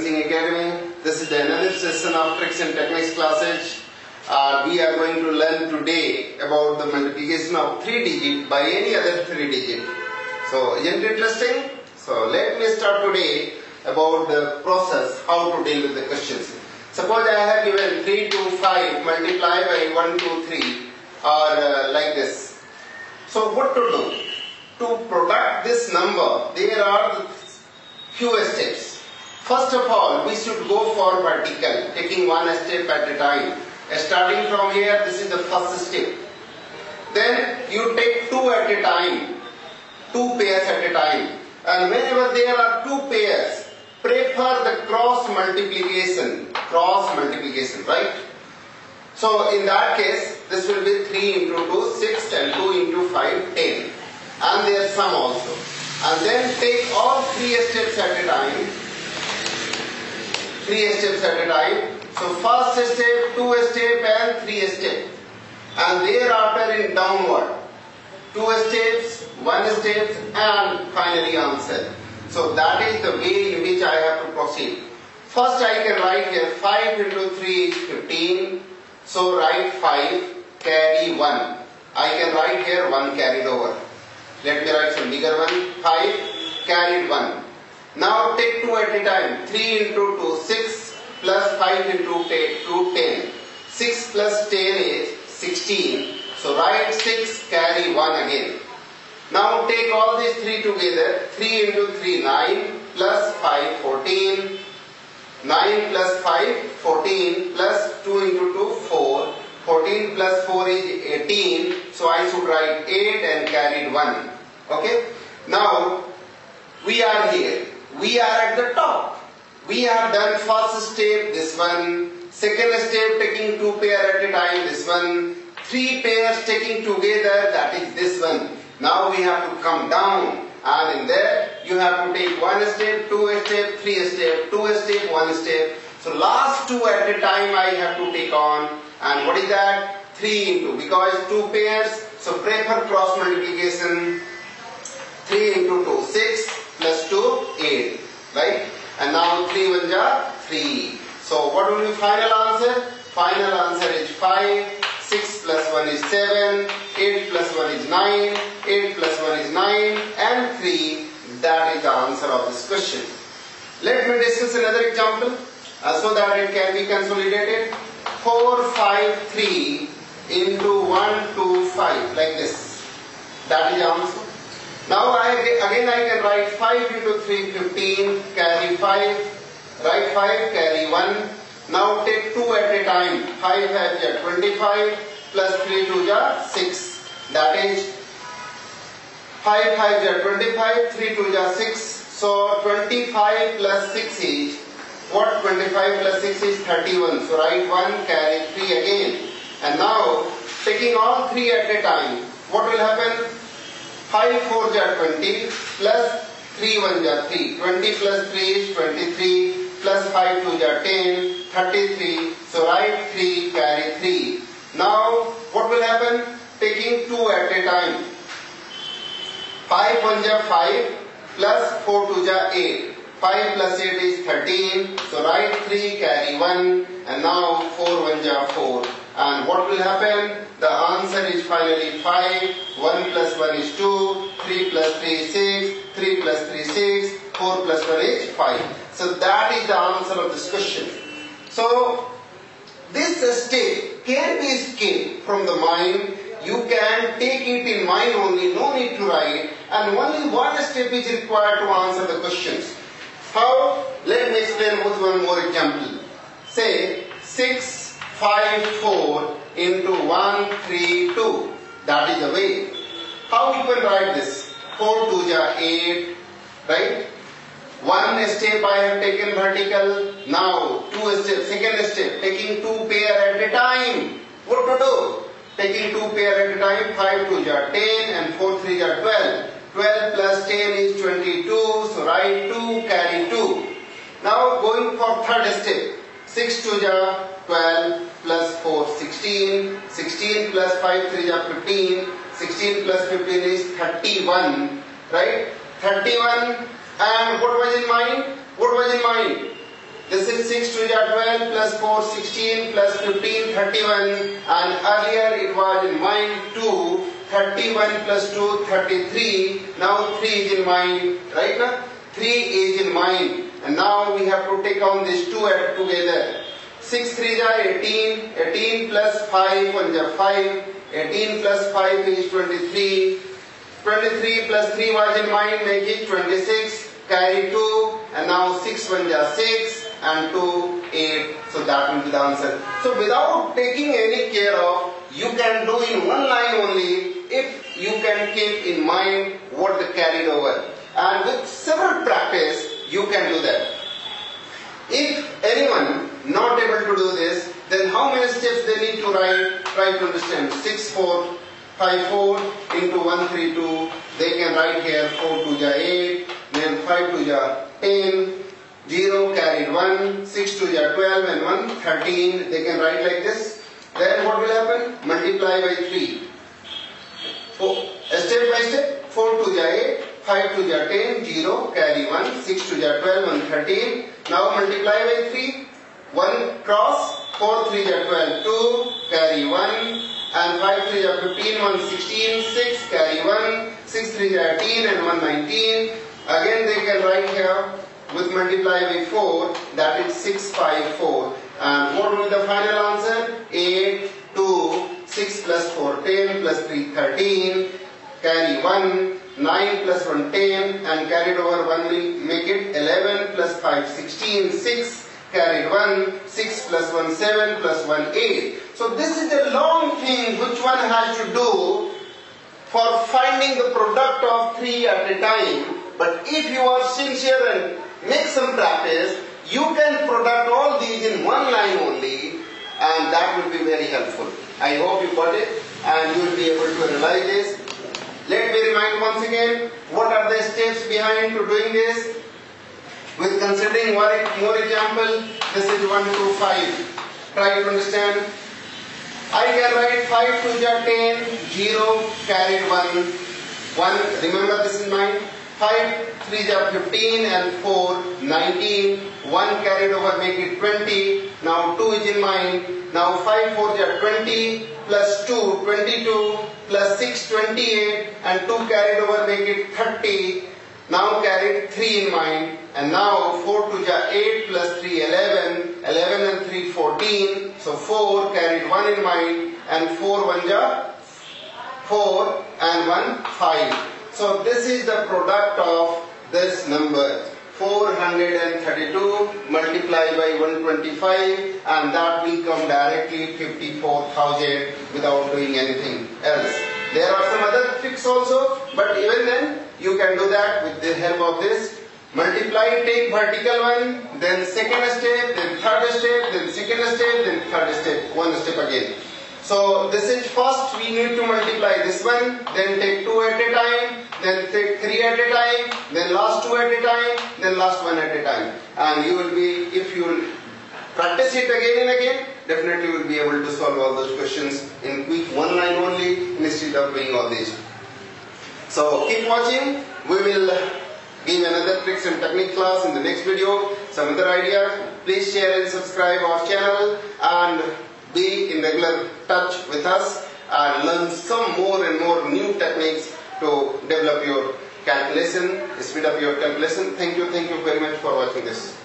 Singh Academy. This is the another session of tricks and techniques classes. Uh, we are going to learn today about the multiplication of three digit by any other three digit. So, isn't it interesting? So, let me start today about the process, how to deal with the questions. Suppose I have given 3 to 5 multiply by 1 to 3 or uh, like this. So, what to do? To product this number, there are few steps. First of all, we should go for vertical, taking one step at a time. Starting from here, this is the first step. Then you take two at a time, two pairs at a time. And whenever there are two pairs, prefer the cross multiplication, cross multiplication, right? So in that case, this will be 3 into 2, 6 and 2 into 5, 10. And their sum also. And then take all three steps at a time. Three steps at a time. So first step, two step and three step. And thereafter in downward. Two steps, one step and finally answer. So that is the way in which I have to proceed. First I can write here 5 into 3 is 15. So write 5, carry 1. I can write here 1 carried over. Let me write some bigger one. 5 carried 1. Now take 2 at a time. 3 into 2, 6 plus 5 into 2, 10. 6 plus 10 is 16. So write 6 carry 1 again. Now take all these 3 together. 3 into 3, 9 plus 5, 14. 9 plus 5, 14 plus 2 into 2, 4. 14 plus 4 is 18. So I should write 8 and carried 1. Okay. Now we are here. We are at the top. We have done first step, this one. Second step taking two pair at a time, this one. Three pairs taking together, that is this one. Now we have to come down and in there you have to take one step, two step, three step, two step, one step. So last two at a time I have to take on and what is that? 3 into because two pairs so prefer cross multiplication 3 into 2 6 plus 2 8 right and now 3 1 ja 3 so what will be final answer? Final answer is 5 6 plus 1 is 7, 8 plus 1 is 9, 8 plus 1 is 9 and 3. That is the answer of this question. Let me discuss another example uh, so that it can be consolidated. 4, 5, 3 into 1, 2, 5 like this. That is the answer. Now I, again I can write 5 into 3, 15, carry 5, write 5, carry 1. Now take 2 at a time. 5 has ja 25 plus 3 2 ja 6. That is 5 5 ja 25, 3 2 ja 6. So 25 plus 6 is what 25 plus 6 is 31. So write 1, carry 3 again. And now taking all 3 at a time, what will happen? 5 4 ja 20 plus 3 1 ja 3. 20 plus 3 is 23 plus 5 2 ja 10, 33. So write 3, carry 3. Now what will happen? Taking 2 at a time. 5 1 ja 5 plus 4 2 ja 8. 5 plus 8 is 13. So write 3, carry 1. And now 4 1 ja 4. And what will happen? The answer is finally 5. 1 plus 1 is 2. 3 plus 3 is 6. 3 plus 3 is 6. 4 plus 1 is 5. So that is the answer of this question. So this step can be skipped from the mind. You can take it in mind only, no need to write. And only one step is required to answer the questions. How? Let me explain with one more example. Say 6, 5, 4 into 1, 3, 2. That is the way. How you can write this? 4 2 ja 8, right? One step I have taken vertical. Now two step, second step, taking two pair at a time. What to do? Taking two pair at a time. Five two ja ten and four three ja twelve. Twelve plus ten is twenty-two. So write two, carry two. Now going for third step. Six two ja twelve 4 sixteen. 16 Sixteen plus five three ja fifteen. Sixteen plus fifteen is thirty-one. Right? Thirty-one. And what was in mind? What was in mind? This is 6 to the 12 plus 4 16 plus 15 31 and earlier it was in mind 2 31 plus 2 33 now 3 is in mind right now 3 is in mind and now we have to take on these two together. 6 3 is 18 18 plus 5 1 is 5 18 plus 5 is 23 23 plus 3 was in mind make it 26 carry 2 and now 6 1 is 6 and 2 8 so that will be the answer. So without taking any care of you can do in one line only. If you can keep in mind what the carried over. And with several practice you can do that if anyone not able to do this then how many steps they need to write try to understand 6 4 5 4 into 1 3 2 they can write here 4 2 ja 8 then 5 2 ja 10 0 carried 1, 6 to the 12 and 1, 13. They can write like this. Then what will happen? Multiply by 3. Four, step by step, 4 to the 8, 5 to the 10, 0, carry 1, 6 to the 12, 1, 13. Now multiply by 3, 1 cross, 4 3 the 12, 2, carry 1, and 5 3 the 15, 1 16, 6, carry 1, 6 3 the 18 and 1 19. Again they can write here with multiply by 4 that is 654 and what will be the final answer? 8 2 6 plus 4 10 plus 3 13 carry 1 9 plus 1 10 and carried over 1 will make it 11 plus 5 16 6 carried 1 6 plus 1 7 plus 1 8 so this is a long thing which one has to do for finding the product of 3 at a time but if you are sincere and make some practice, you can product all these in one line only and that will be very helpful. I hope you got it and you will be able to realize this. Let me remind once again, what are the steps behind to doing this? With considering one more example, this is 1 to 5. Try to understand. I can write 5 to the 10, 0, carried 1. 1, remember this in mind. 5 3 are 15 and 4 19 1 carried over make it 20 now 2 is in mind. Now 5 4 are 20 plus 2 22 plus 6 28 and 2 carried over make it 30 now carried 3 in mind. And now 4 2 are 8 plus 3 11 11 and 3 14 so 4 carried 1 in mind. And 4 1 are 4 and 1 5 so this is the product of this number 432 multiplied by 125 and that will come directly 54,000 without doing anything else. There are some other tricks also but even then you can do that with the help of this. Multiply, take vertical one, then second step, then third step, then second step, then third step, one step again. So this is first we need to multiply this one, then take two at a time, then take three at a time, then last two at a time, then last one at a time. And you will be, if you will practice it again and again, definitely you will be able to solve all those questions in quick one line only instead of doing all these. So keep watching. We will give another tricks and technique class in the next video. Some other ideas. Please share and subscribe our channel and be in regular touch with us and learn some more and more new techniques to develop your calculation, speed up your calculation. Thank you, thank you very much for watching this.